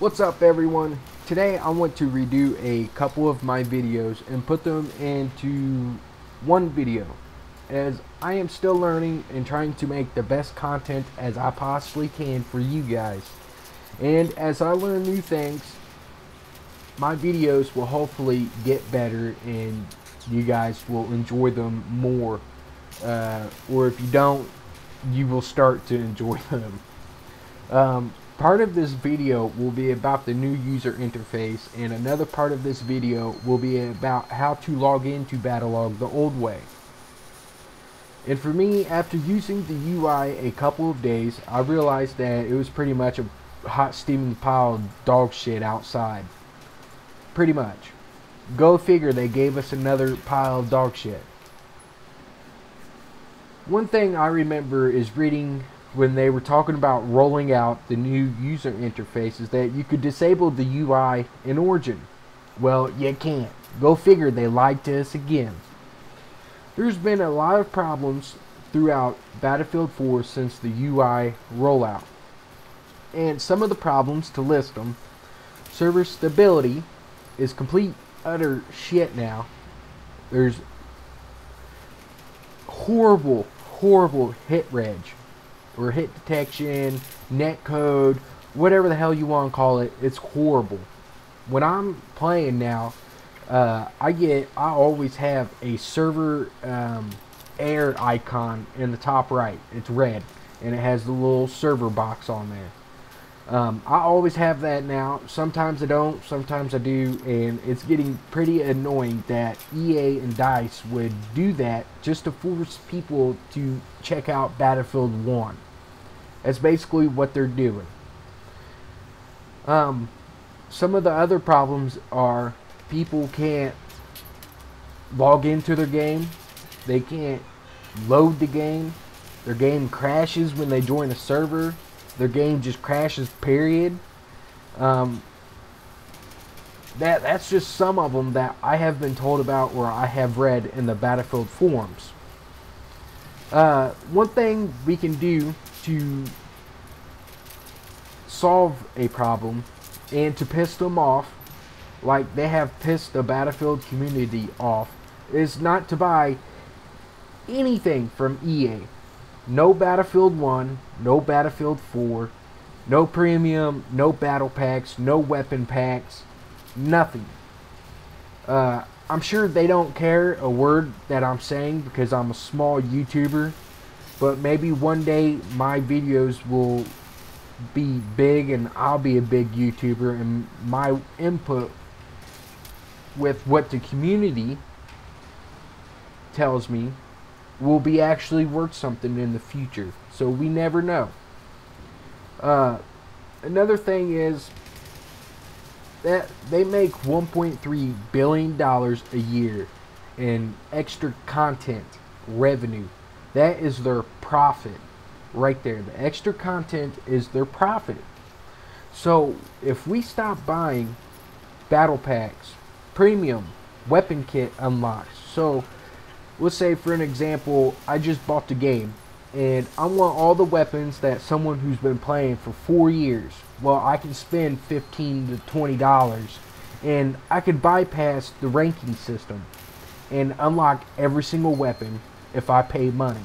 What's up everyone? Today I want to redo a couple of my videos and put them into one video as I am still learning and trying to make the best content as I possibly can for you guys. And as I learn new things, my videos will hopefully get better and you guys will enjoy them more. Uh, or if you don't, you will start to enjoy them. Um, Part of this video will be about the new user interface and another part of this video will be about how to log into Battlelog the old way. And for me, after using the UI a couple of days, I realized that it was pretty much a hot steaming pile of dog shit outside. Pretty much. Go figure they gave us another pile of dog shit. One thing I remember is reading when they were talking about rolling out the new user interface is that you could disable the UI in Origin. Well, you can't. Go figure, they lied to us again. There's been a lot of problems throughout Battlefield 4 since the UI rollout. And some of the problems, to list them, server stability is complete utter shit now. There's horrible, horrible hit reg or hit detection, net code, whatever the hell you want to call it. It's horrible. When I'm playing now, uh, I get I always have a server um, air icon in the top right. It's red and it has the little server box on there. Um, I always have that now. Sometimes I don't, sometimes I do, and it's getting pretty annoying that EA and DICE would do that just to force people to check out Battlefield 1. That's basically what they're doing. Um, some of the other problems are people can't log into their game. They can't load the game. Their game crashes when they join a server. Their game just crashes, period. Um, that that's just some of them that I have been told about or I have read in the Battlefield forums. Uh, one thing we can do to solve a problem and to piss them off like they have pissed the Battlefield community off is not to buy anything from EA. No Battlefield 1, no Battlefield 4, no premium, no battle packs, no weapon packs, nothing. Uh, I'm sure they don't care a word that I'm saying because I'm a small YouTuber, but maybe one day my videos will be big and I'll be a big YouTuber and my input with what the community tells me will be actually worth something in the future. So we never know. Uh, another thing is that they make 1.3 billion dollars a year in extra content revenue. That is their profit right there. The extra content is their profit. So if we stop buying battle packs, premium weapon kit unlocks. So let's say for an example, I just bought the game and I want all the weapons that someone who's been playing for four years. Well, I can spend 15 to 20 dollars and I could bypass the ranking system and unlock every single weapon if I pay money.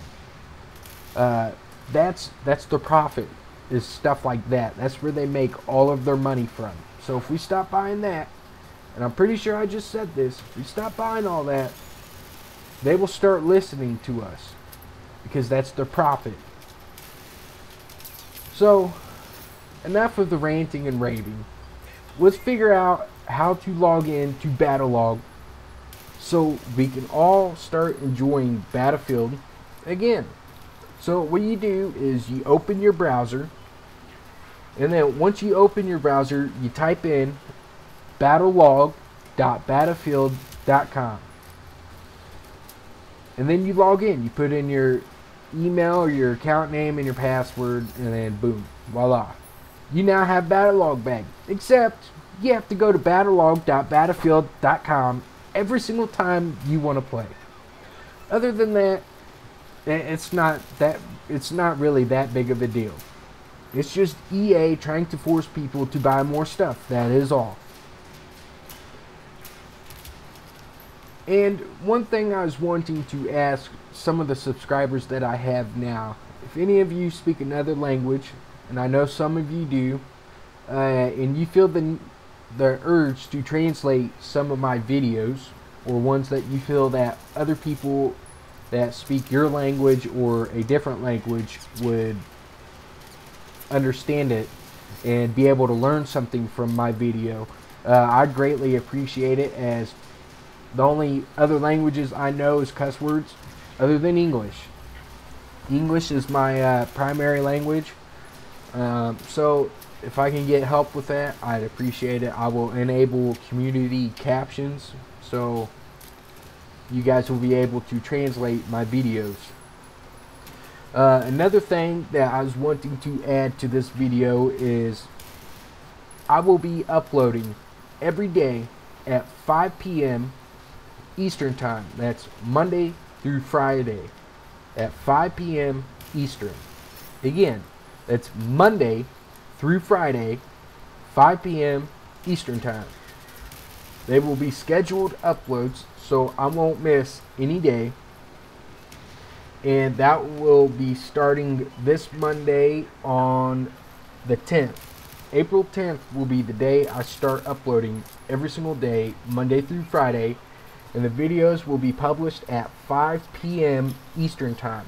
Uh, that's that's the profit is stuff like that. That's where they make all of their money from. So if we stop buying that, and I'm pretty sure I just said this, if we stop buying all that, they will start listening to us because that's their profit. So, enough of the ranting and raving. Let's figure out how to log in to Battlelog so we can all start enjoying Battlefield again. So what you do is you open your browser and then once you open your browser you type in battlelog.battlefield.com and then you log in you put in your email or your account name and your password and then boom voila you now have battlelog back except you have to go to battlelog.battlefield.com every single time you want to play other than that eh, it's not that it's not really that big of a deal. It's just EA trying to force people to buy more stuff. That is all. And one thing I was wanting to ask some of the subscribers that I have now if any of you speak another language, and I know some of you do, uh, and you feel the, the urge to translate some of my videos, or ones that you feel that other people that speak your language or a different language would understand it and be able to learn something from my video, uh, I greatly appreciate it as the only other languages I know is cuss words other than English. English is my uh, primary language. Um, so if I can get help with that, I'd appreciate it. I will enable community captions so you guys will be able to translate my videos. Uh, another thing that I was wanting to add to this video is I will be uploading every day at 5 p.m. Eastern Time. That's Monday through Friday at 5 p.m. Eastern. Again, that's Monday through Friday, 5 p.m. Eastern Time. They will be scheduled uploads, so I won't miss any day. And that will be starting this Monday on the 10th. April 10th will be the day I start uploading every single day, Monday through Friday, and the videos will be published at 5 p.m. Eastern Time.